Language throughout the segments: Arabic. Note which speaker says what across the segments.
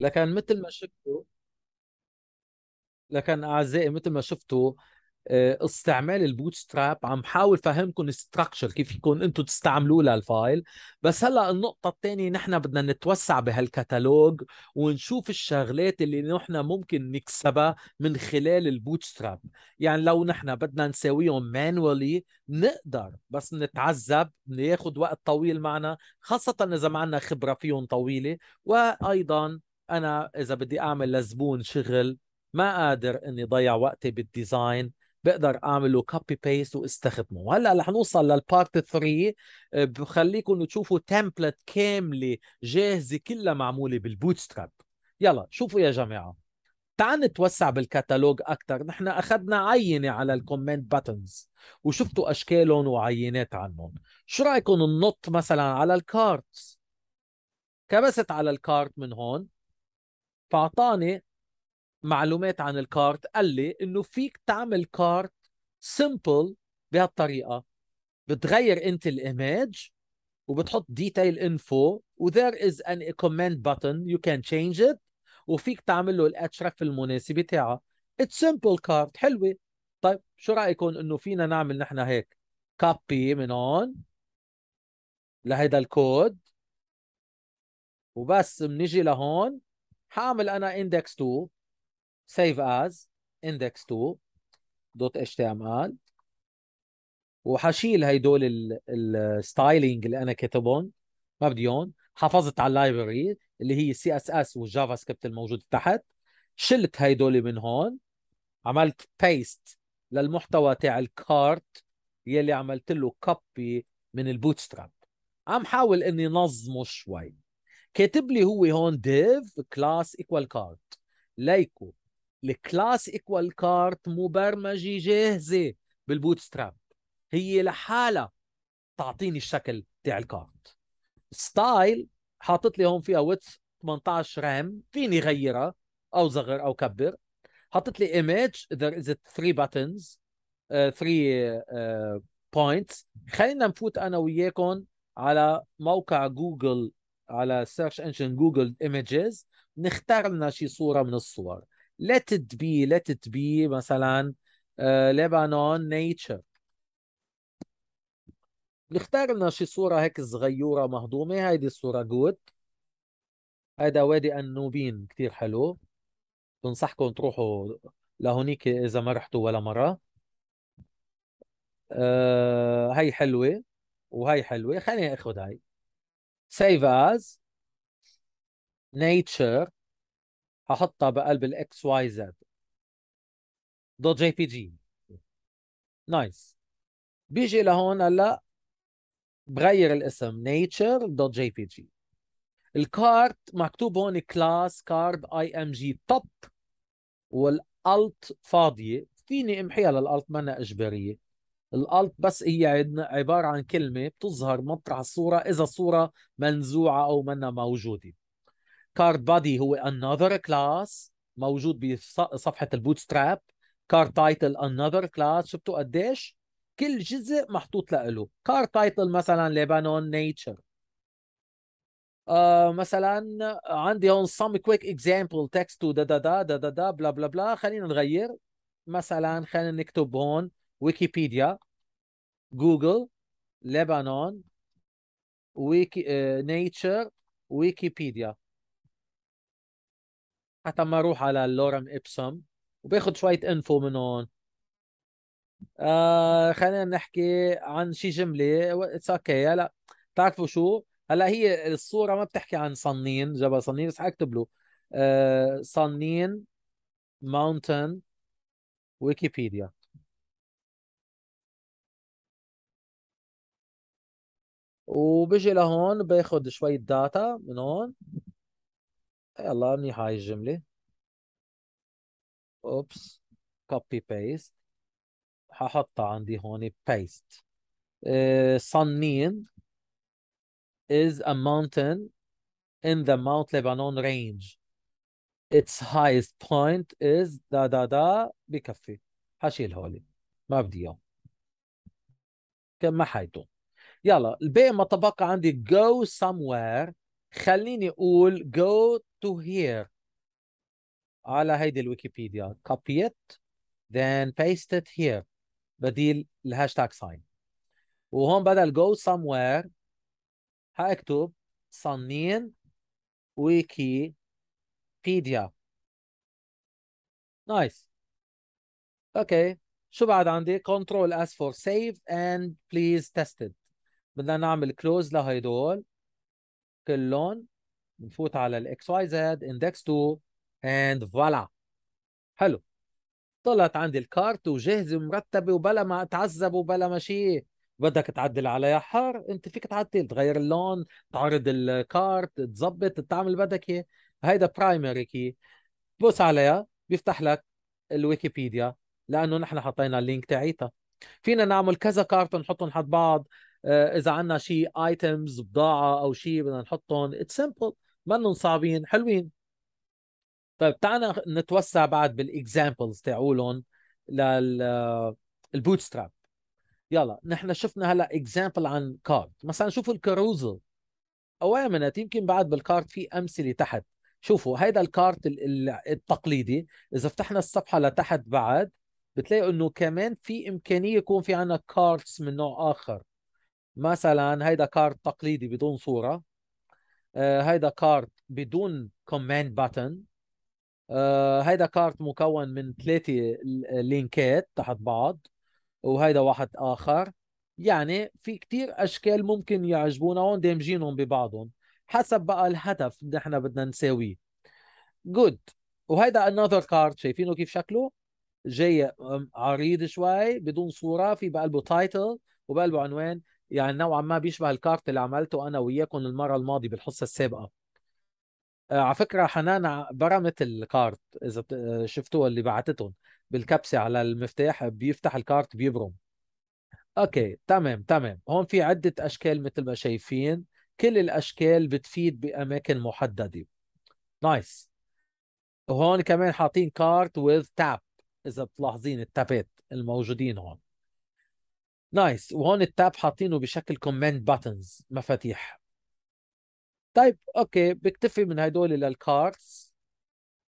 Speaker 1: لكن مثل ما شفتوا لكن أعزائي مثل ما شفتوا آه، استعمال ال Bootstrap عم حاول فهمكم ال structure كيف يكون أنتم تستعملوه لل file. بس هلأ النقطة الثانية نحن بدنا نتوسع بهالكتالوج ونشوف الشغلات اللي نحن ممكن نكسبها من خلال ال Bootstrap يعني لو نحن بدنا نساويهم manually نقدر بس نتعذب ناخذ وقت طويل معنا خاصة إذا ما عندنا خبرة فيهم طويلة. وأيضا أنا إذا بدي أعمل لزبون شغل ما قادر إني ضيع وقتي بال design بقدر أعمله copy paste واستخدمه. وهلأ رح نوصل لل part 3 آه، بخليكم تشوفوا template كاملة جاهزة كلها معمولة بال Bootstrap يلا شوفوا يا جماعة. تعال نتوسع بالكتالوج أكثر نحن أخذنا عينة على ال common buttons وشفتوا أشكالهم وعينات عنهم. شو رأيكم ننط مثلا على ال cards كبست على ال card من هون. فأعطاني معلومات عن ال card قال لي إنه فيك تعمل card simple بهالطريقة. بتغير أنت ال image وبتحط detail info و there is an common button you can change it وفيك تعمل له ال href المناسبه تاعها it's simple card حلوة. طيب شو رايكم إنه فينا نعمل نحن هيك؟ copy من هون لهيدا الكود. وبس بنيجي لهون. حاعمل أنا index 2 save as index2 dot html وحشيل هيدول ال styling اللي أنا كاتبهم ما بدي إياهم. حافظت على ال library اللي هي ال CSS وال JavaScript الموجود تحت. شلت هيدول من هون. عملت paste للمحتوى تاع ال card يلي عملت له copy من ال Bootstrap عم حاول إني نظمه شوي. كاتب لي هو هون div class equal card ليكو ال class equal card مبرمجة جاهزة بال Bootstrap هي لحالها تعطيني الشكل تاع ال card style حاطط لي هون فيها width 18 rem فيني غيرها أو صغر أو كبر. حاطط لي image there is 3 buttons 3 points خلينا نفوت أنا وياكم على موقع جوجل على search engine Google Images نختار لنا شي صورة من الصور. let it be let it be مثلا لبنان nature نختار لنا شي صورة هيك صغيورة مهضومة. هيدي الصورة good هيدا وادي قنوبين كتير حلو. بنصحكم تروحوا لهونيك إذا ما رحتوا ولا مرة. آه هي حلوة وهي حلوة. خليني أخذ هاي. save as nature هحطها بقلب ال XYZ dot JPG. Nice. بيجي لهون هلا بغير الاسم nature dot JPG. ال card مكتوب هون class card img top وال alt فاضية. فيني أمحيها لل alt منا إجبارية. ال alt بس هي عبارة عن كلمة بتظهر مطرح الصورة إذا الصورة منزوعة أو منا موجودة. card body هو another class موجود بصفحة ال Bootstrap card title another class شفتوا قديش؟ كل جزء محطوط له card title مثلا لبنان nature آه مثلا عندي هون some quick example text to دا دا دا دا دا دا بلا بلا بلا خلينا نغير. مثلا خلينا نكتب هون ويكيبيديا جوجل لبنان ويكي nature ويكيبيديا حتى ما أروح على ال lorem ipsum وباخذ شوية info من هون. آه خلينا نحكي عن شي جملة. it's okay هلا بتعرفوا شو؟ هلا هي الصورة ما بتحكي عن صنين جبل صنين بس حاكتب له. آه صنين mountain ويكيبيديا وبجي لهون باخذ شوية data من هون. يلا منيحة هاي الجملة. oops copy paste ححطها عندي هون paste صنين is a mountain in the Mount Lebanon range. Its highest point is دا دا دا بكفي. حشيل هولي ما بدي إياه. كم ما يلا الباقي ما تبقى عندي go somewhere. خليني أقول go to here. على هيدي الويكيبيديا. Copy it then paste it here. بديل ال hashtag sign وهون بدل go somewhere حأكتب صنين ويكيبيديا. nice okay شو بعد عندي؟ control S for save and please test it بدنا نعمل close لهيدول كلهم نفوت على ال XYZ index 2 and voilà حلو. طلعت عندي ال card وجاهزه ومرتبة وبلا ما أتعذب وبلا ما شيء بدك تعدل عليها حر أنت فيك تعدل تغير اللون تعرض ال card تظبط تعمل بدك إياه. هيدا primary كبس عليها بيفتح لك الويكيبيديا لأنه نحن حطينا ال link تاعيتها. فينا نعمل كذا card نحطهم حد بعض. إذا عندنا شيء items بضاعة أو شيء بدنا نحطهم it's simple منهم صعبين حلوين. طيب تعالنا نتوسع بعد بال examples تاعولهم لل Bootstrap يلا نحن شفنا هلا example عن card مثلا شوفوا ال carousel. أو a minute يمكن بعد بال card في أمثلة تحت. شوفوا هيدا ال card التقليدي. إذا فتحنا الصفحة لتحت بعد بتلاقوا إنه كمان في إمكانية يكون في عنا cards من نوع آخر. مثلا هيدا card تقليدي بدون صورة آه هيدا card بدون command button آه هيدا card مكون من ثلاثة link ات تحت بعض وهيدا واحد آخر. يعني في كتير أشكال ممكن يعجبونا هون دامجينهم ببعضهم. حسب بقى الهدف اللي إحنا بدنا نساويه. good وهيدا another card شايفينه كيف شكله؟ جاي عريض شوي بدون صورة في بقلبه title وبقلبه عنوان. يعني نوعا ما بيشبه ال card اللي عملته أنا وياكم المرة الماضية بالحصة السابقة. آه على فكرة حنان برمت ال card إذا شفتوها اللي بعتتهم بالكبسة على المفتاح بيفتح ال card بيبرم. okay تمام تمام. هون في عدة أشكال مثل ما شايفين. كل الأشكال بتفيد بأماكن محددة. nice. وهون كمان حاطين card with tab إذا بتلاحظين ال tab ات الموجودين هون. nice وهون ال tab حاطينه بشكل command buttons مفاتيح. طيب okay بكتفي من هدول لل cards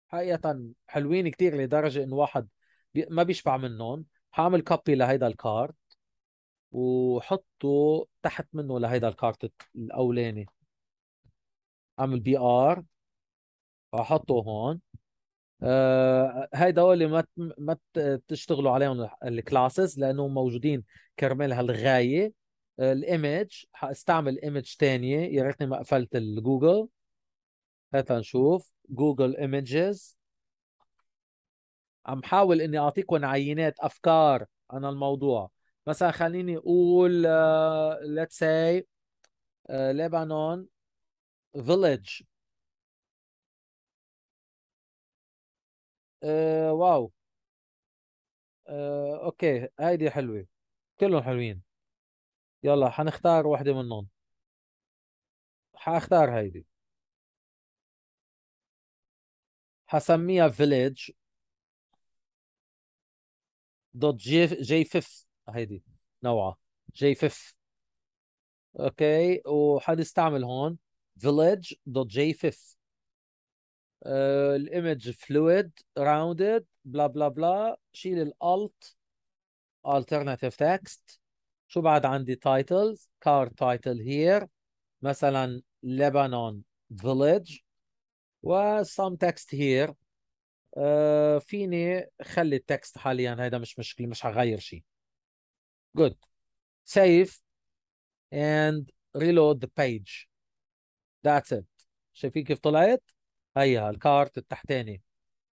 Speaker 1: حقيقة حلوين كتير لدرجة إنه واحد بي ما بيشبع منهم. حاعمل copy لهيدا ال card وحطه تحت منه لهيدا ال card الأولاني. أعمل BR واحطه هون. آه هو اللي ما ما تشتغلوا عليهم ال classes لأنه موجودين كرمال هالغاية. آه ال image حأستعمل image ثانية يا ريتني ما قفلت الجوجل. هات نشوف Google Images عم حاول إني اعطيكم عينات أفكار عن الموضوع. مثلا خليني أقول let's see لبنان village واو. uh, okay هيدي حلوة. كلهم حلوين. يلا حنختار واحدة منهم. حأختار هيدي حسميها village dot j jfif. هيدي نوعها. jfif. Okay وحنستعمل هون. village.jfif ال image fluid rounded بلا بلا بلا شيل ال alt alternative text. شو بعد عندي titles car title here. مثلا Lebanon village. و some text here. uh, فيني خلي التكست حاليا. هذا مش مشكلة مش هغير شيء good. Save and reload the page. That's it. شايفين كيف طلعت؟ هيها الكارت التحتاني.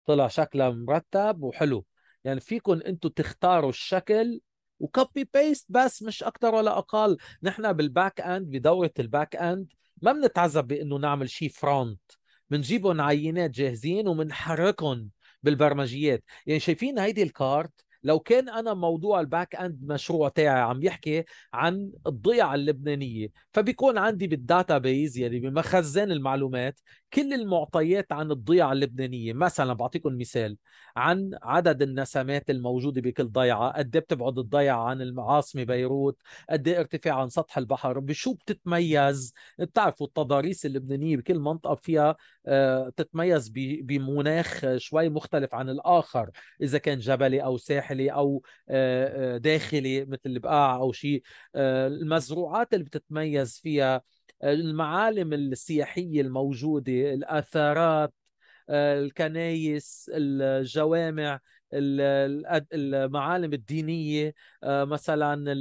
Speaker 1: طلع شكلها مرتب وحلو. يعني فيكم أنتم تختاروا الشكل و copy paste بس مش أكثر ولا أقل. نحن بال back end بدورة ال back end ما بنتعذب بإنه نعمل شيء front. بنجيبهم عينات جاهزين وبنحركهم بالبرمجيات. يعني شايفين هيدي ال card لو كان أنا موضوع ال back end مشروع تاعي عم يحكي عن الضيعة اللبنانية فبيكون عندي بال database يعني بمخزن المعلومات كل المعطيات عن الضيعة اللبنانية. مثلا بعطيكم مثال عن عدد النسمات الموجودة بكل ضيعة قد إيه بتبعد الضيعة عن العاصمه بيروت قد إيه ارتفاع عن سطح البحر بشو بتتميز؟ بتعرفوا التضاريس اللبنانية بكل منطقة فيها آه، تتميز بمناخ شوي مختلف عن الآخر إذا كان جبلي أو ساحلي أو آه، آه، داخلي مثل البقاع أو شيء. المزروعات اللي بتتميز فيها المعالم السياحية الموجودة الآثارات الكنايس الجوامع المعالم الدينية مثلا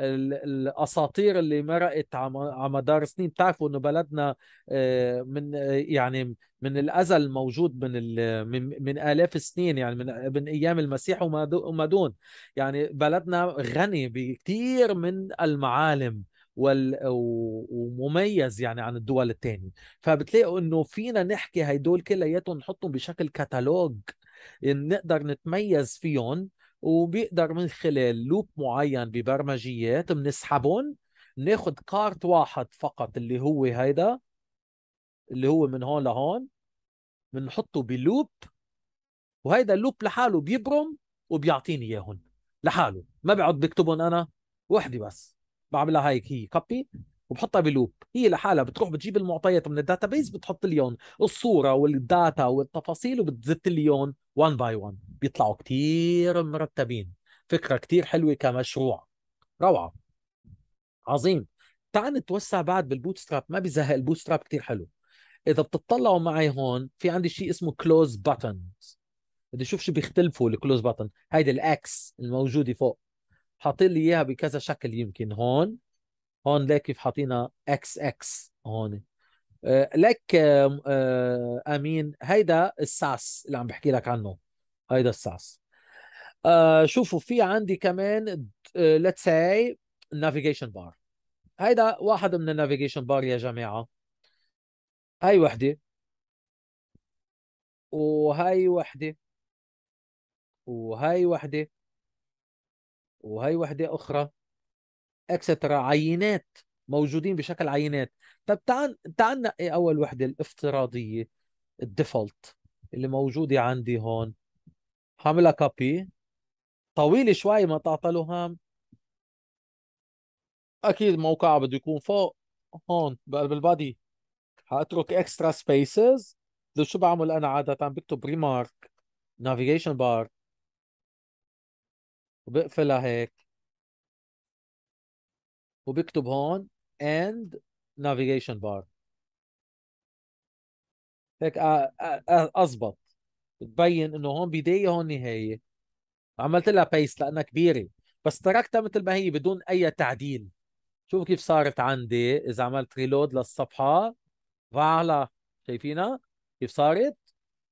Speaker 1: الأساطير اللي مرقت على مدار سنين. بتعرفوا إنه بلدنا آه، من آه، يعني من الأزل موجود من من, من آلاف السنين يعني من من أيام المسيح وما دون. يعني بلدنا غني بكثير من المعالم وال... ومميز يعني عن الدول الثانية فبتلاقوا إنه فينا نحكي هدول كلياتهم نحطهم بشكل كتالوج نقدر نتميز فيهم. وبيقدر من خلال loop معين ببرمجيات بنسحبهم بناخذ card واحد فقط اللي هو هيدا اللي هو من هون لهون بنحطه ب loop وهيدا ال loop لحاله بيبرم وبيعطيني اياهم لحاله ما بقعد بكتبهم أنا وحده بس بعملها هيك هي copy وبحطها ب loop هي لحالها بتروح بتجيب المعطيات من ال database بتحط لي الصورة وال data والتفاصيل وبتزت لي 1 by 1 بيطلعوا كتير مرتبين. فكرة كتير حلوة كمشروع. روعة. عظيم. تعال نتوسع بعد بال Bootstrap ما بيزهق ال Bootstrap كتير حلو. إذا بتطلعوا معي هون في عندي شيء اسمه close buttons بدي أشوف شو بيختلفوا ال close button هيدي ال X الموجودة فوق. حاطين لي إياها بكذا شكل يمكن هون. هون ليك كيف حاطينها X X هون. آه، لك آه، أمين هيدا ال Sass اللي عم بحكي لك عنه. هيدا ال Sass. آه، شوفوا في عندي كمان let's see navigation bar هيدا واحد من ال navigation bar يا جماعة. هاي وحدة. وهاي وحدة. وهاي وحدة. وهي وحدة أخرى. extra عينات موجودين بشكل عينات. طب تعال تعال نقي أول وحدة الافتراضية ال default اللي موجودة عندي هون. حاملها copy. طويلة شوي ما تعطوا لها هم. أكيد موقعها بده يكون فوق هون بقلب ال body. حأترك extra spaces شو بعمل أنا عادة؟ بكتب remark navigation bar وبقفلها هيك. وبكتب هون end navigation bar. هيك اضبط بتبين إنه هون بداية هون نهاية. عملت لها paste لأنها كبيرة. بس تركتها مثل ما هي بدون أي تعديل. شوف كيف صارت عندي. إذا عملت reload للصفحة voilà. شايفينها؟ كيف صارت؟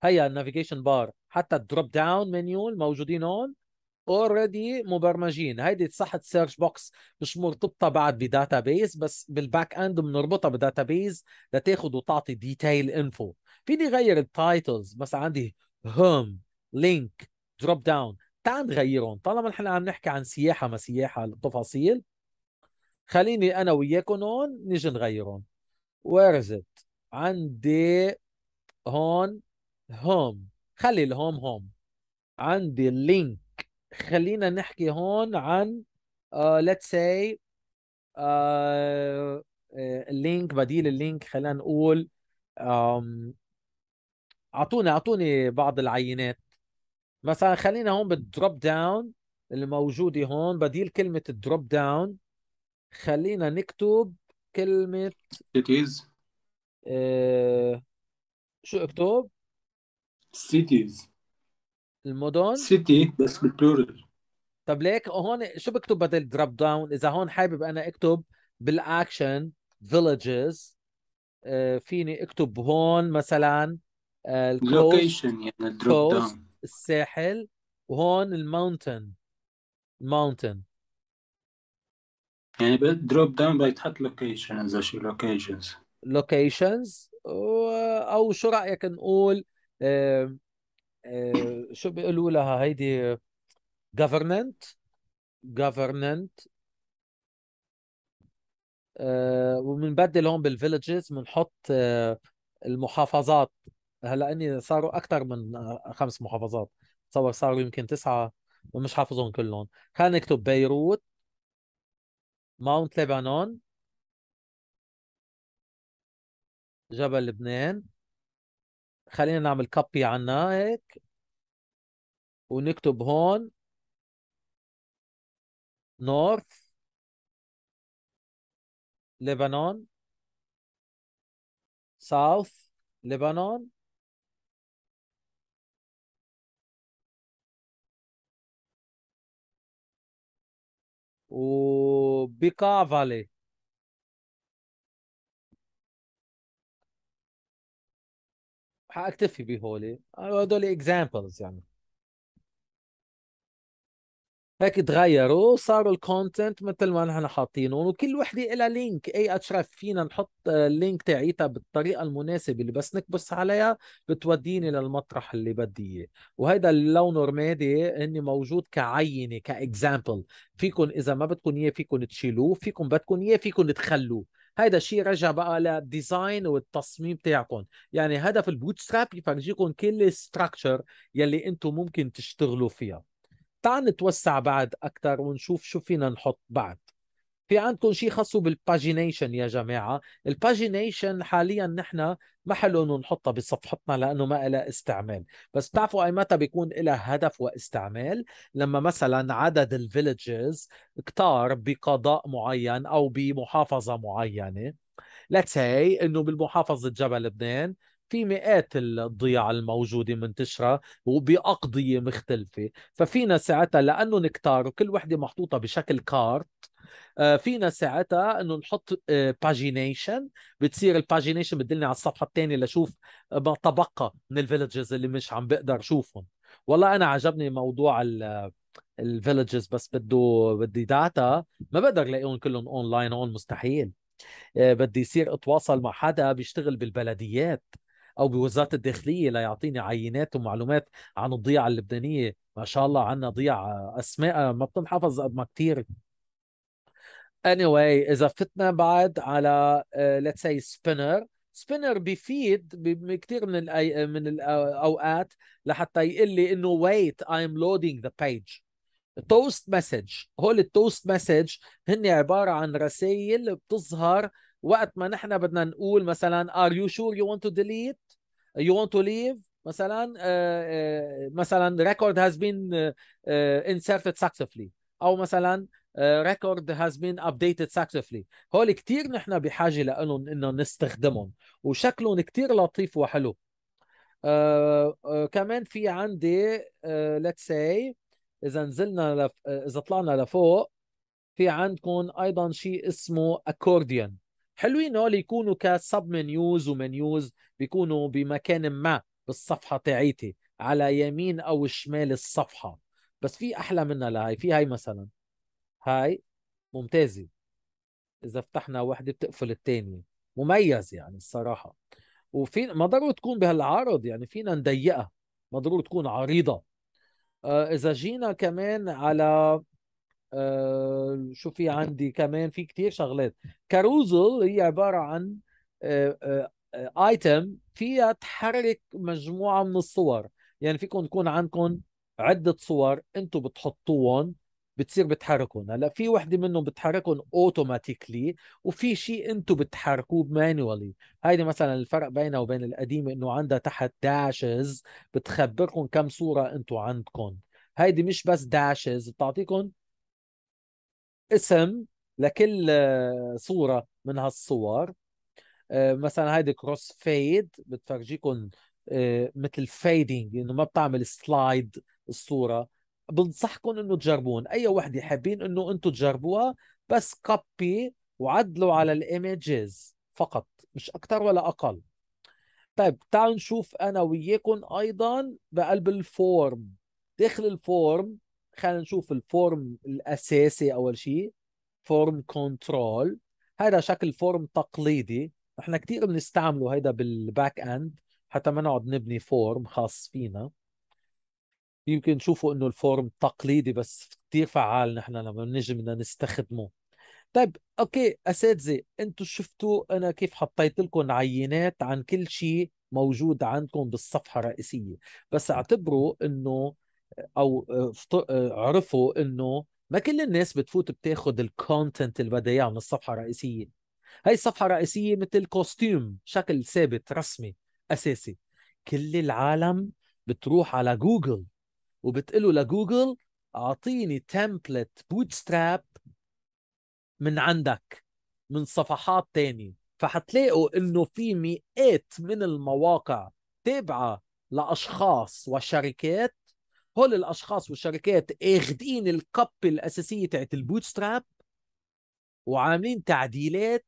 Speaker 1: هيا ال navigation bar حتى ال drop down menu الموجودين هون. already مبرمجين. هيدي صح search box مش مرتبطة بعد ب database بس بال back end بنربطها ب database لتاخذ وتعطي detail info فيني غير ال titles مثلا عندي home link drop down تعال نغيرهم. طالما نحن عم نحكي عن سياحة ما سياحة التفاصيل. خليني أنا وياكم هون نيجي نغيرهم. where is it عندي هون home خلي ال home home عندي ال link خلينا نحكي هون عن let's see ال link بديل ال link خلينا نقول أعطوني أعطوني بعض العينات. مثلا خلينا هون بال drop down اللي موجوده هون بديل كلمة ال drop down خلينا نكتب كلمة
Speaker 2: cities
Speaker 1: آه شو اكتب؟
Speaker 2: Cities.
Speaker 1: المدن؟
Speaker 2: city بس بال plural.
Speaker 1: طب ليك هون شو بكتب بدل drop down إذا هون حابب أنا أكتب بال action villages آه فيني أكتب هون مثلا
Speaker 2: ال location يعني ال drop down
Speaker 1: الساحل وهون ال mountain. ال mountain.
Speaker 2: يعني drop down بيتحط location إذا شي locations
Speaker 1: locations أو شو رأيك نقول آه آه، شو بيقولوا لها هيدي؟ government government آه وبنبدل هون بال villages بنحط آه المحافظات. هلأ إني صاروا أكثر من آه، خمس محافظات. تصور صاروا يمكن تسعة ومش حافظهم كلهم. خلينا نكتب بيروت Mount لبنان جبل لبنان. خلينا نعمل copy عنا هيك. ونكتب هون North لبنان ساوث لبنان وبيكا فالي. حأكتفي بهولي. هدول اكزامبلز يعني. هيك تغيروا صاروا ال content مثل ما نحن حاطينهم وكل وحدة لها link a href فينا نحط ال link تاعيتها بالطريقة المناسبة اللي بس نكبس عليها بتوديني للمطرح اللي بدي إياه. وهيدا اللون رمادي إنه موجود كعينة ك example فيكم إذا ما بدكم إياه فيكم تشيلوه فيكم إذا بدكم إياه فيكم تخلوه. هيدا الشيء رجع بقى لل design والتصميم تاعكم يعني هدف ال Bootstrap يفرجيكم كل ال structure يلي أنتم ممكن تشتغلوا فيها. تعال نتوسع بعد أكثر ونشوف شو فينا نحط بعد. في عندكم شيء خاصه بال pagination يا جماعة؟ ال pagination حاليا نحن ما حلو إنه نحطها بصفحتنا لأنه ما لها استعمال. بس بتعرفوا أي متى بيكون لها هدف واستعمال؟ لما مثلا عدد ال villages كتار بقضاء معين أو بمحافظة معينة. Say إنه بالمحافظة جبل لبنان في مئات الضياع الموجودة منتشرة وبأقضية مختلفة. ففينا ساعتها لأنهن كتار وكل وحدة محطوطة بشكل card آه، فينا ساعتها إنه نحط pagination آه، بتصير ال pagination بتدلني على الصفحة الثانية لشوف ما تبقى من ال villages اللي مش عم بقدر اشوفهم والله أنا عجبني موضوع ال villages بس بده بدي data ما بقدر ألاقيهم كلهم اونلاين هون مستحيل. آه، بدي يصير أتواصل مع حدا بيشتغل بالبلديات. أو بوزارة الداخلية ليعطيني عينات ومعلومات عن الضيعة اللبنانية. ما شاء الله عندنا ضيع أسماء ما بتنحفظ قد ما كثير anyway إذا فتنا بعد على let's say spinner. spinner بيفيد بكثير من الأي... من الاوقات لحتى يقول لي إنه wait I'm loading the page toast message هول التوست مسج هن عبارة عن رسائل بتظهر وقت ما نحن بدنا نقول مثلا are you sure you want to delete? You want to leave? مثلا uh, uh, مثلا record has been uh, inserted successfully. أو مثلا record has been updated successfully. هول كتير نحن بحاجة لهم إنه نستخدمهم وشكلهم كتير لطيف وحلو. uh, uh, كمان في عندي let's say إذا نزلنا لف... إذا طلعنا لفوق في عندكم أيضا شيء اسمه اكورديون حلوين هول يكونوا كسب منيوز ومنيوز بيكونوا بمكان ما بالصفحة تاعيتي على يمين أو شمال الصفحة. بس في أحلى منها لهي في هاي مثلا. هاي ممتازة. إذا فتحنا وحدة بتقفل الثانية مميز يعني الصراحة. وفي ما ضروري تكون بهالعرض يعني فينا نضيقها. ما ضروري تكون عريضة. آه إذا جينا كمان على آه شو في عندي كمان في كتير شغلات. كاروزل هي عبارة عن آه آه ايتم فيها تحرك مجموعة من الصور. يعني فيكم يكون عندكم عدة صور أنتم بتحطوهم بتصير بتحركهم هلا في وحدة منهم بتحركهم اوتوماتيكلي وفي شيء أنتم بتحركوه manually هيدي مثلا الفرق بينها وبين القديمة انه عندها تحت dashes بتخبركم كم صورة أنتم عندكم. هيدي مش بس dashes بتعطيكم اسم لكل صورة من هالصور. آه، مثلا هيدي crossfade بتفرجيكم آه، مثل fading إنه ما بتعمل slide الصورة. بنصحكم إنه تجربون. أي وحدة حابين إنه أنتم تجربوها بس copy وعدلوا على ال images فقط مش أكثر ولا أقل. طيب تعالوا نشوف أنا وياكم أيضا بقلب ال form داخل ال form خلينا نشوف ال form الأساسي أول شيء form control. هذا شكل form تقليدي. إحنا كثير بنستعمله هيدا بال back end. حتى ما نقعد نبني form خاص فينا. يمكن تشوفوا إنه ال form تقليدي بس كثير فعال نحن لما بنجي بدنا نستخدمه. طيب أوكي أساتذة أنتم شفتوا أنا كيف حطيت لكم عينات عن كل شيء موجود عندكم بالصفحة الرئيسية. بس اعتبروا إنه أو عرفوا إنه ما كل الناس بتفوت بتاخذ ال content اللي بدها اياه من الصفحة الرئيسية. هاي الصفحة الرئيسية مثل costume شكل ثابت رسمي أساسي. كل العالم بتروح على جوجل وبتقول لجوجل أعطيني template Bootstrap من عندك من صفحات تانية. فحتلاقوا إنه في مئات من المواقع تابعة لأشخاص وشركات هول الأشخاص والشركات اخذين الكب الأساسية تاعت ال Bootstrap وعاملين تعديلات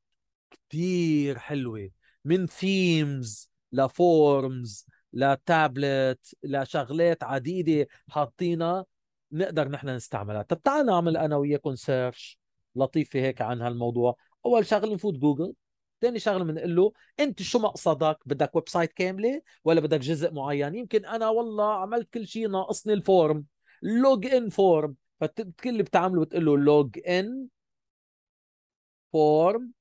Speaker 1: كتير حلوة من themes ل forms ل table لشغلات عديدة حاطينها نقدر نحن نستعملها. طب تعال نعمل أنا وياكم search لطيفة هيك عن هالموضوع. أول شغلة نفوت جوجل ثاني شغلة بنقول له أنت شو مقصدك؟ بدك website كاملة ولا بدك جزء معين؟ يمكن أنا والله عملت كل شيء ناقصني ال form login form فكل اللي بتعمله بتقول له login form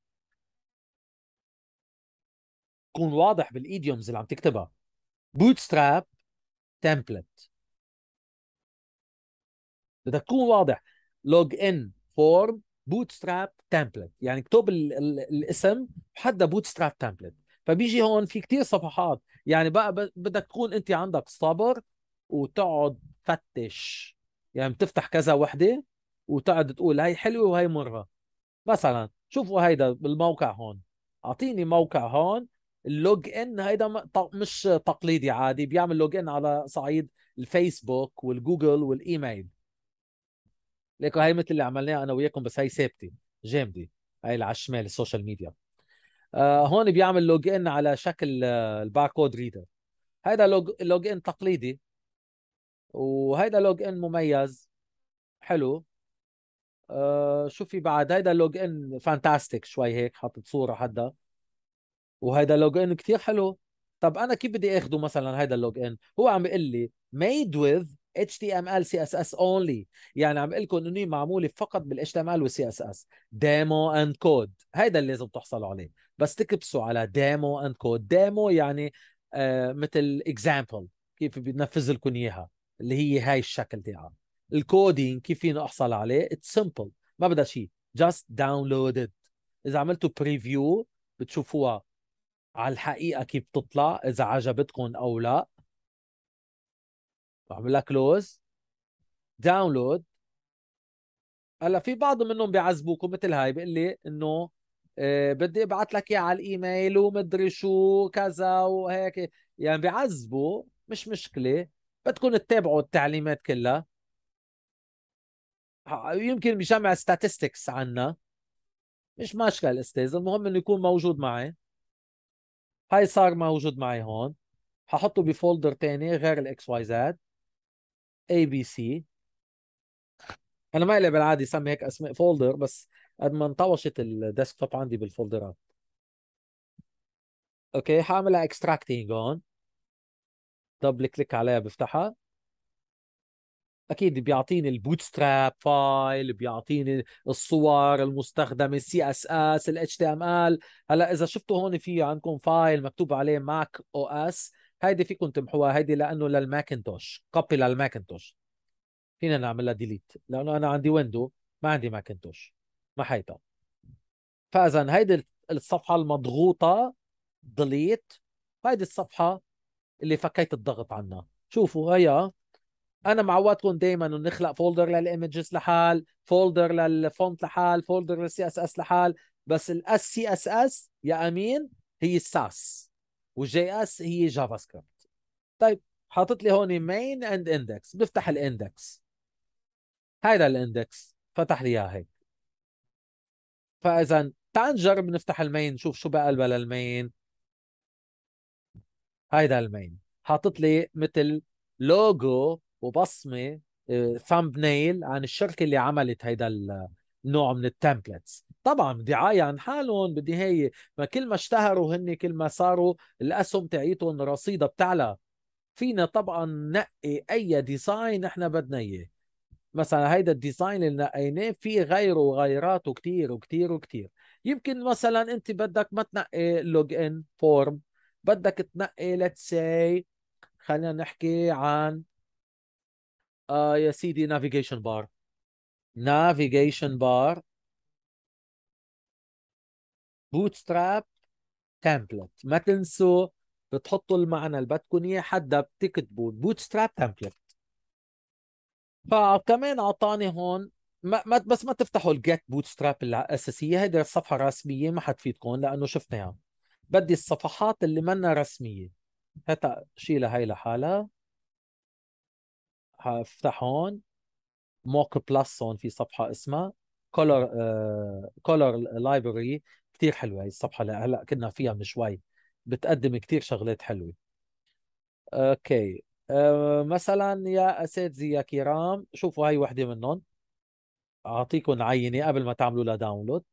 Speaker 1: تكون واضح بال idioms اللي عم تكتبها. Bootstrap template بدك تكون واضح. login form Bootstrap template يعني اكتب الاسم حدا Bootstrap template فبيجي هون في كتير صفحات. يعني بقى بدك تكون أنت عندك صبر وتقعد تفتش يعني بتفتح كذا وحدة وتقعد تقول هاي حلوة وهي مرة. مثلا شوفوا هيدا بالموقع هون. أعطيني موقع هون ال login. هيدا مش تقليدي عادي. بيعمل login على صعيد الفيسبوك والجوجل والإيميل. ليكو هاي مثل اللي عملناها أنا وياكم بس هاي ثابتة جامدة هاي اللي على الشمال ال social media. آه هون بيعمل login على شكل آه ال barcode reader هيدا log, login تقليدي. وهيدا login مميز. حلو. آه شو في بعد؟ هيدا login fantastic شوي هيك حاطط صورة حدا. وهيدا login كثير حلو. طب أنا كيف بدي أخده مثلا هيدا ال login هو عم بيقول لي made with HTML CSS only. يعني عم لكم إنه معمولة فقط بال HTML وال CSS demo and code هيدا اللي لازم تحصلوا عليه. بس تكبسوا على demo and code demo يعني آه مثل example كيف بنفذ لكم إياها؟ اللي هي هاي الشكل تاعها. ال coding كيف فينا أحصل عليه؟ it's simple ما بدها شيء just download إذا عملتوا preview بتشوفوها على الحقيقة كيف بتطلع إذا عجبتكم أو لا. بعمل لها close download. هلأ في بعض منهم بيعذبوكم مثل هاي بيقول لي إنه آه بدي أبعث لك إياه على الإيميل ومدري شو كذا وهيك. يعني بيعذبوا مش مشكلة. بدكم تتابعوا التعليمات كلها. يمكن بجمع statistics عنا. مش مشكلة أستاذ المهم إنه يكون موجود معي. هاي صار موجود معي هون. ححطه ب folder تاني غير ال XYZ. ABC أنا ما لي بالعادة اسمي هيك أسماء folder بس قد ما انطوشت ال desktop عندي بالفولدرات okay حأعملها extracting هون. double click عليها بفتحها. أكيد بيعطيني ال bootstrap file بيعطيني الصور المستخدمة ال CSS ال HTML هلأ إذا شفتوا هون في عندكم file مكتوب عليه Mac OS هيدي فيكم تمحوها هيدي لأنه للماكنتوش copy للماكنتوش. فينا نعملها delete لأنه أنا عندي Window ما عندي ماكنتوش ماحيتها فإذا هيدي الصفحة المضغوطة delete هيدي الصفحة اللي فكيت الضغط عنها. شوفوا هيا أنا معودكم دائما إنه نخلق folder لل images لحال folder لل font لحال folder لل CSS لحال بس ال SCSS يا أمين هي ال Sass وال JS هي JavaScript طيب حاطط لي هون main and index بفتح ال index هيدا ال index فتح لي إياه هيك. فإذا تعال نجرب نفتح ال main نشوف شو بقلبها لل main هيدا ال main حاطط لي مثل لوجو وبصمة thumbnail عن الشركة اللي عملت هيدا النوع من ال templates طبعا دعاية عن حالهم هي ما كل ما اشتهروا هن كل ما صاروا الأسهم تاعيتهم رصيدة بتعلى. فينا طبعا نقي أي design إحنا بدنا إياه. مثلا هيدا ال design اللي نقيناه في غيره وغيراته كتير وكتير وكتير. يمكن مثلا أنت بدك ما تنقي login form بدك تنقي let's see خلينا نحكي عن آه يا سيدي navigation bar navigation bar bootstrap template ما تنسوا بتحطوا المعنى اللي بدكم إياه حدا بتكتبوا bootstrap template فكمان أعطاني هون ما, بس ما تفتحوا ال get bootstrap الأساسية. هيدي الصفحة الرسميه ما حتفيدكم لأنه شفناها. بدي الصفحات اللي منا رسمية. هتا شيلها هي لحالها. هفتح هون موك بلس هون في صفحة اسمها. color color library كثير حلوة هي الصفحة. اللي هلأ كنا فيها من شوي. بتقدم كثير شغلات حلوة. okay. أه مثلا يا اساتذه يا كرام شوفوا هاي وحدة منهم. اعطيكم عينة قبل ما تعملوا لها download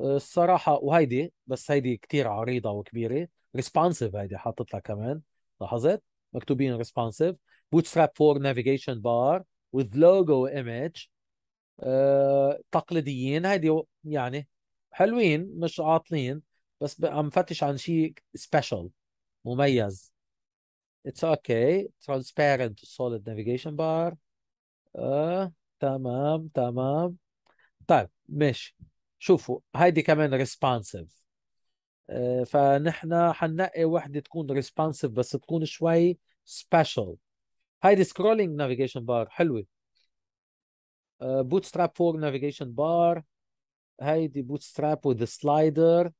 Speaker 1: الصراحة وهيدي بس هيدي كثير عريضة وكبيرة. responsive هيدي حاطط لها كمان. لاحظت؟ مكتوبين responsive bootstrap 4 navigation bar. With logo image أه تقليديين. هيدي يعني حلوين مش عاطلين بس عم فتش عن شيء سبيشال مميز. It's okay. Transparent solid navigation bar. آه تمام تمام. طيب ماشي. شوفوا هيدي كمان responsive. آه فنحن حننقي وحدة تكون responsive بس تكون شوي هيدي scrolling navigation bar حلوة. آه bootstrap 4 navigation bar هيدي bootstrap with the slider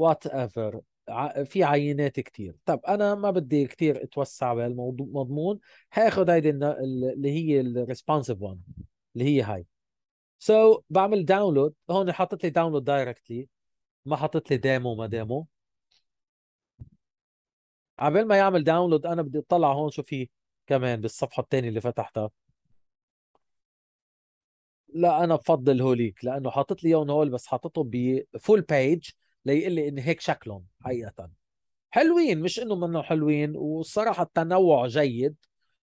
Speaker 1: whatever. في عينات كتير. طب أنا ما بدي كتير أتوسع بهالمضمون هاخذ هيدي اللي هي ال responsive one اللي هي هاي. so so, بعمل download هون حاطط لي download directly ما حاطط لي demo ما demo عبال ما يعمل download أنا بدي أطلع هون شو في. كمان بالصفحة الثانية اللي فتحتها. لا أنا بفضل هوليك لأنه حاطط لي إياهم هول بس حاططهم ب full page ليقول لي إن هيك شكلهم حقيقة. حلوين مش إنه منه حلوين والصراحة التنوع جيد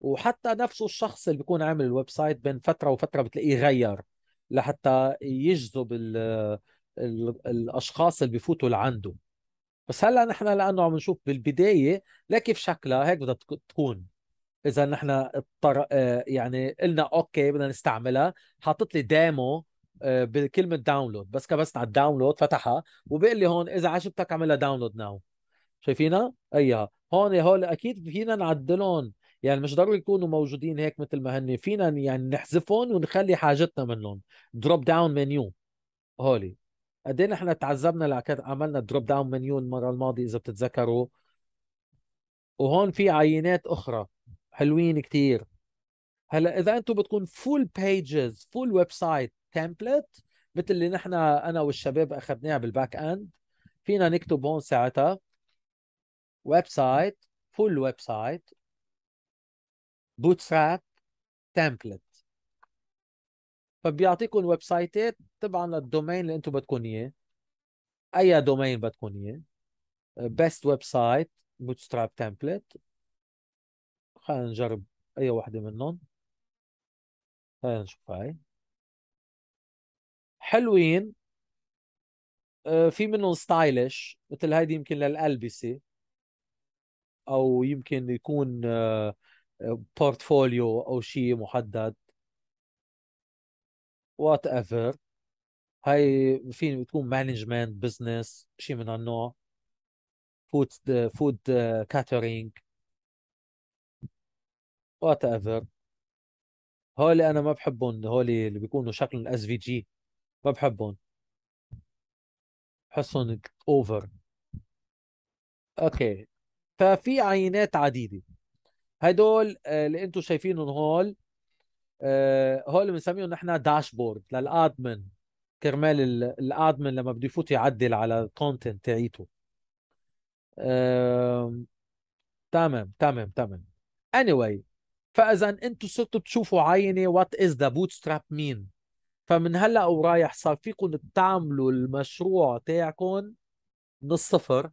Speaker 1: وحتى نفسه الشخص اللي بيكون عامل ال website بين فترة وفترة بتلاقيه غير لحتى يجذب ال ال الأشخاص اللي بفوتوا لعنده. بس هلأ نحن لأنه عم نشوف بالبداية لا كيف شكلها؟ هيك بدها تكون. إذا نحن اضطر آه، يعني قلنا okay بدنا نستعملها. حاطط لي demo بكلمه download بس كبست على ال download فتحها. وبيقول لي هون إذا عجبتك أعملها download now شايفينها؟ أيها. هون هول أكيد فينا نعدلهم. يعني مش ضروري يكونوا موجودين هيك مثل ما هن فينا يعني نحذفهم ونخلي حاجتنا منهم. drop down menu هولي. قد إيه نحن تعذبنا لكن عملنا drop down menu المرة الماضية إذا بتتذكروا. وهون في عينات أخرى. حلوين كتير. هلأ إذا أنتم بدكم full pages full website template مثل اللي نحن أنا والشباب أخذناها بال back end فينا نكتب هون ساعتها website full website Bootstrap template فبيعطيكم website ات طبعا لل domain اللي أنتم بدكم إياه. أي domain بدكم إياه. best website Bootstrap template خلينا نجرب أي وحده منهم. خلينا نشوف هاي. حلوين. آه، في منهم stylish مثل هيدي يمكن للألبسة. أو يمكن يكون portfolio أو شيء محدد. whatever هاي في تكون management business شيء من هالنوع. food food catering whatever هولي أنا ما بحبهم هولي اللي بيكونوا شكلهم SVG ما بحبهم. بحسهم over okay ففي عينات عديدة. هدول آه، اللي أنتم شايفينهم هول آه، هول بنسميهم نحن dashboard لل admin. كرمال ال admin لما بده يفوت يعدل على ال content تاعيته. تمام تمام تمام. Anyway. فإذا أنتم صرتوا تشوفوا عينه what is the Bootstrap mean فمن هلأ ورايح صار فيكم تعملوا المشروع تاعكم من الصفر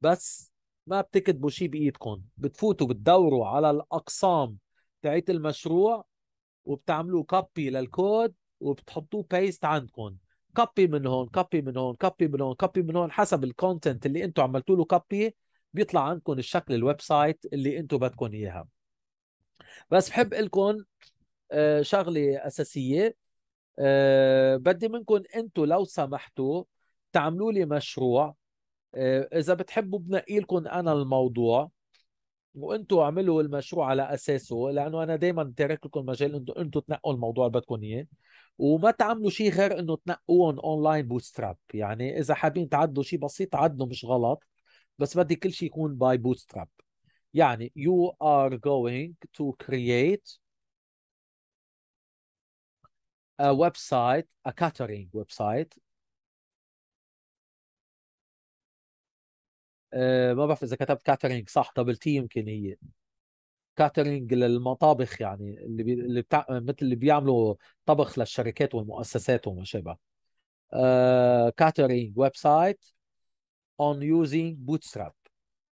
Speaker 1: بس ما بتكتبوا شيء بإيدكم بتفوتوا بتدوروا على الأقسام تاعت المشروع وبتعملوا copy لل code وبتحطوه paste عندكم. copy من هون copy من هون copy من هون copy من هون حسب ال content اللي أنتم عملتوا له copy بيطلع عندكم الشكل ال website اللي أنتم بدكم إياها. بس بحب لكم آه، شغلة أساسية. أه بدي منكم أنتم لو سمحتوا تعملوا لي مشروع. أه إذا بتحبوا بنقي لكم أنا الموضوع وأنتم اعملوا المشروع على أساسه لأنه أنا دائما تارك لكم مجال أنتم أنتم تنقوا الموضوع اللي بدكم إياه. وما تعملوا شيء غير إنه تنقوهم online Bootstrap يعني إذا حابين تعدلوا شيء بسيط عدلوا مش غلط بس بدي كل شيء يكون by Bootstrap يعني you are going to create a website a catering website. أه ما بعرف إذا كتبت catering صح double T يمكن هي. catering للمطابخ يعني اللي بي... اللي بتاع... مثل اللي بيعملوا طبخ للشركات والمؤسسات وما شابه. catering website on using bootstrap.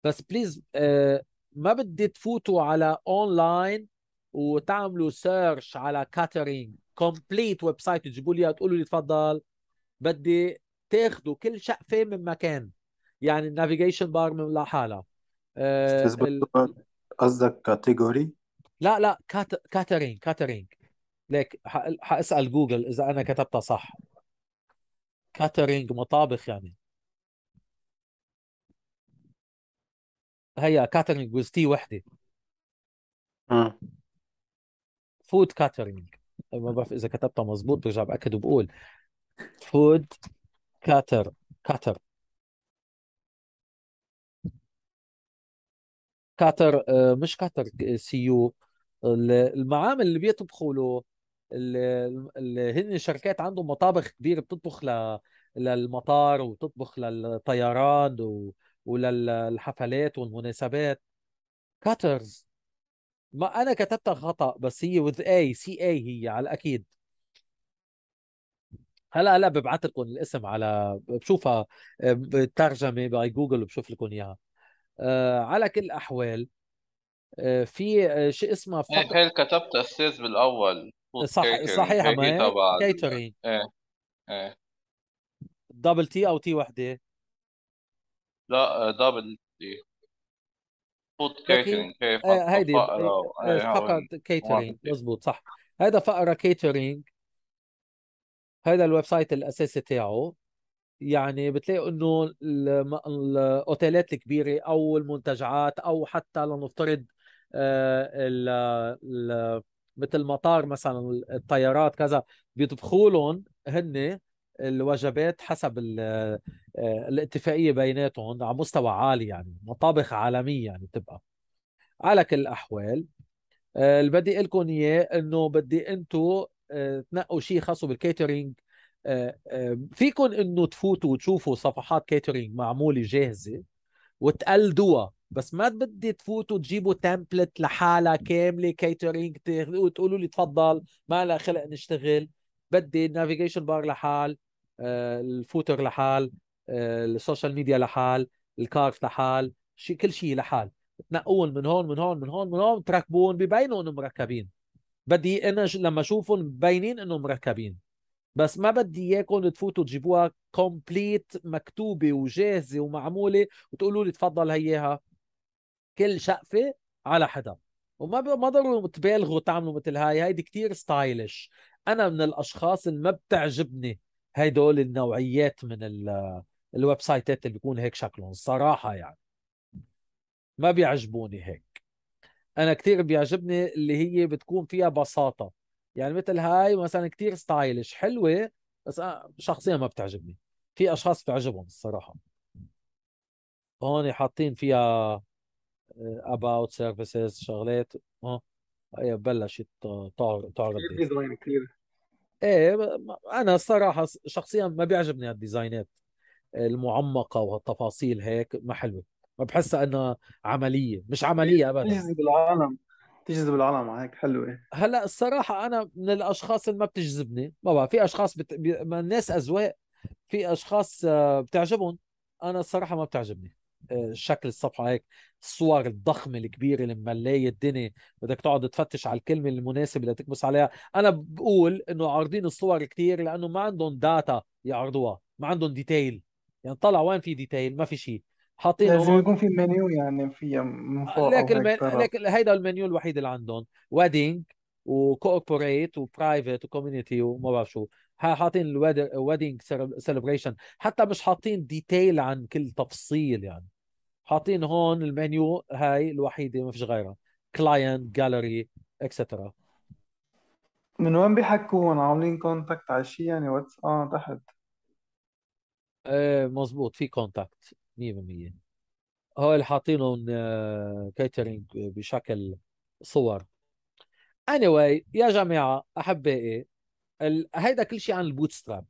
Speaker 1: بس please uh, ما بدي تفوتوا على اونلاين وتعملوا search على catering complete website تجيبوا لي تقولوا لي تفضل. بدي تاخذوا كل شقفة من مكان. يعني ال navigation bar من لحالها.
Speaker 2: آه قصدك category
Speaker 1: لا لا cat... catering catering ليك حاسأل جوجل إذا أنا كتبتها صح. catering مطابخ يعني. هي catering with T وحدة. food catering ما بعرف إذا كتبتها مزبوط برجع بأكد وبقول. food cater cater كاتر مش كاتر سي يو المعامل اللي بيطبخوا له اللي هن شركات عندهم مطابخ كبيرة بتطبخ للمطار وتطبخ للطيران وللحفلات والمناسبات. كاترز ما أنا كتبتها خطأ بس هي وذ اي سي اي هي على الأكيد. هلا هلا ببعث لكم الاسم على بشوفها بالترجمه by جوجل وبشوف لكم إياها. آه على كل الأحوال آه في آه شيء اسمه
Speaker 3: فقط هيك كتبت أستاذ بالأول.
Speaker 1: صح صحيح ما هي catering
Speaker 3: إيه إيه.
Speaker 1: double T أو T وحدة.
Speaker 3: لا double T food
Speaker 1: catering هيدي فقط catering مضبوط صح. هذا فقرة catering هذا ال website الأساسي تاعه يعني بتلاقي إنه الأوتيلات الكبيرة أو المنتجعات أو حتى لنفترض آه، ال ال مثل مطار مثلا الطيارات كذا بيطبخوا لهم هن الوجبات حسب آه، الاتفاقية بيناتهم على مستوى عالي يعني مطابخ عالمية يعني بتبقى. على كل الأحوال آه، اللي بدي أقول لكم إياه إنه بدي أنتم تنقوا شيء خاصه بال catering آه، آه، فيكم إنه تفوتوا وتشوفوا صفحات catering معمولة جاهزة وتقلدوها بس ما بدي تفوتوا تجيبوا template لحالها كاملة catering وتقولوا لي تفضل ما لها خلق نشتغل. بدي ال navigation bar لحال آه، ال footer لحال. ال social media لحال ال card لحال شيء كل شيء لحال. تنقون من هون من هون من هون من هون تركبون ببينوا انهم مركبين. بدي أنا لما اشوفهم مبينين انهم مركبين. بس ما بدي اياكم تفوتوا تجيبوها complete مكتوبة وجاهزة ومعمولة وتقولوا لي تفضل هيها. كل شقفة على حدا وما ما ضروري تبالغوا تعملوا مثل هاي. هيدي كتير stylish أنا من الأشخاص اللي ما بتعجبني هيدول النوعيات من ال website ات اللي بيكون هيك شكلهم الصراحه يعني. ما بيعجبوني هيك. أنا كثير بيعجبني اللي هي بتكون فيها بساطة. يعني مثل هاي مثلا كتير stylish حلوة بس شخصيا ما بتعجبني. في أشخاص بتعجبهم الصراحة. هون حاطين فيها آه، about services شغلات. آه هي بلشت تعرض تعرض
Speaker 4: design كثير
Speaker 1: إيه أنا الصراحة شخصيا ما بيعجبني هالديزاينات. المعمقة وهالتفاصيل هيك ما حلوة. ما بحسها انها عملية مش عملية ابدا.
Speaker 4: تجذب العالم تجذب العالم هيك حلوة.
Speaker 1: هلأ الصراحة أنا من الأشخاص اللي ما بتجذبني ما بعرف في أشخاص بت... الناس أذواق في أشخاص آه، بتعجبهم أنا الصراحة ما بتعجبني. آه، شكل الصفحة هيك الصور الضخمة الكبيرة اللي مملايه الدنيا بدك تقعد تفتش على الكلمة المناسبة اللي تكبس عليها. أنا بقول إنه عارضين الصور كثير لأنه ما عندهم data يعرضوها ما عندهم detail يعني طلع وين في detail؟ ما في شيء. حاطين
Speaker 4: لازم يكون في منيو يعني فيها من فوق
Speaker 1: أو
Speaker 4: ال men...
Speaker 1: ليك هيدا المنيو الوحيد اللي عندهم. wedding و corporate و private و community وما بعرف شو. حاطين ال wedding celebration حتى مش حاطين detail عن كل تفصيل يعني. حاطين هون المنيو هاي الوحيدة ما فيش غيرها. client gallery extra
Speaker 4: من وين بيحكون عاملين contact على شيء يعني؟ واتس آه تحت.
Speaker 1: إيه مزبوط في contact 100% هو اللي حاطينهم catering بشكل صور. Anyway يا جماعة احبائي ال... هيدا كل شيء عن ال Bootstrap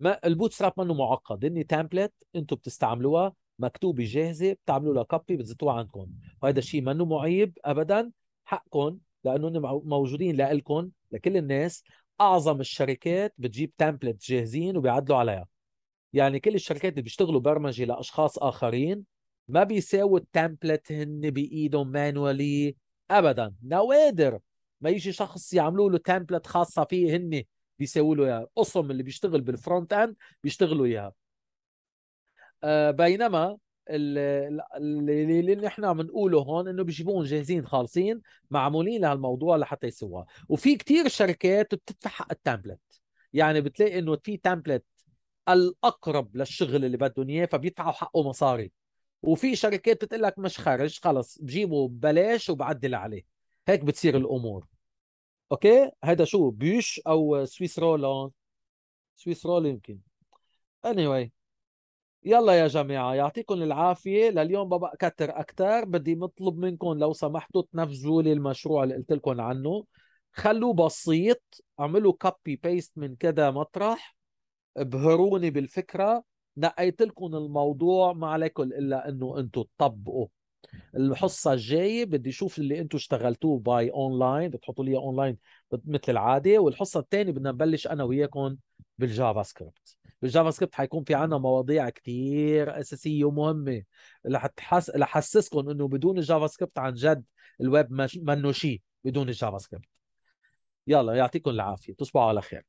Speaker 1: ما ال Bootstrap منه معقد. هني template أنتم بتستعملوها مكتوبة جاهزة بتعملوا لها copy بتزتوها عندكم. وهذا الشيء منه معيب ابدا حقكم لأنه موجودين لكم لكل الناس. أعظم الشركات بتجيب template جاهزين وبيعدلوا عليها. يعني كل الشركات اللي بيشتغلوا برمجة لأشخاص آخرين ما بيساووا ال template هن بإيدهم manually ابدا. نوادر ما يجي شخص يعملوا له template خاصة فيه هن بيساووا له اياها قصهم اللي بيشتغل بال front end بيشتغلوا اياها آه بينما اللي, اللي نحن بنقوله هون إنه بيجيبون جاهزين خالصين معمولين لهالموضوع لحتى يسووها. وفي كتير شركات بتدفع ال template يعني بتلاقي إنه في template الأقرب للشغل اللي بدهم إياه فبيدفعوا حقه مصاري. وفي شركات بتقول لك مش خارج خلص بجيبه ببلاش وبعدل عليه. هيك بتصير الأمور. Okay؟ هذا شو بيش أو swiss roll؟ swiss roll يمكن. Anyway. يلا يا جماعة يعطيكم العافية. لليوم ببقى كتر أكتر. بدي مطلب منكم لو سمحتوا تنفذوا لي المشروع اللي قلت لكم عنه. خلوه بسيط اعملوا copy paste من كذا مطرح. ابهروني بالفكرة نقيت لكم الموضوع ما عليكم إلا أنه أنتم تطبقوا. الحصة الجاية بدي أشوف اللي أنتم اشتغلتوه by online بتحطوا لي أونلاين مثل العادة. والحصة الثانية بدنا نبلش أنا وياكم بال JavaScript بال JavaScript حيكون في عنا مواضيع كتير أساسية ومهمة. لحتحس لحسسكم أنه بدون ال JavaScript عن جد الويب منه شيء بدون ال JavaScript يلا يعطيكم العافية. تصبحوا على خير.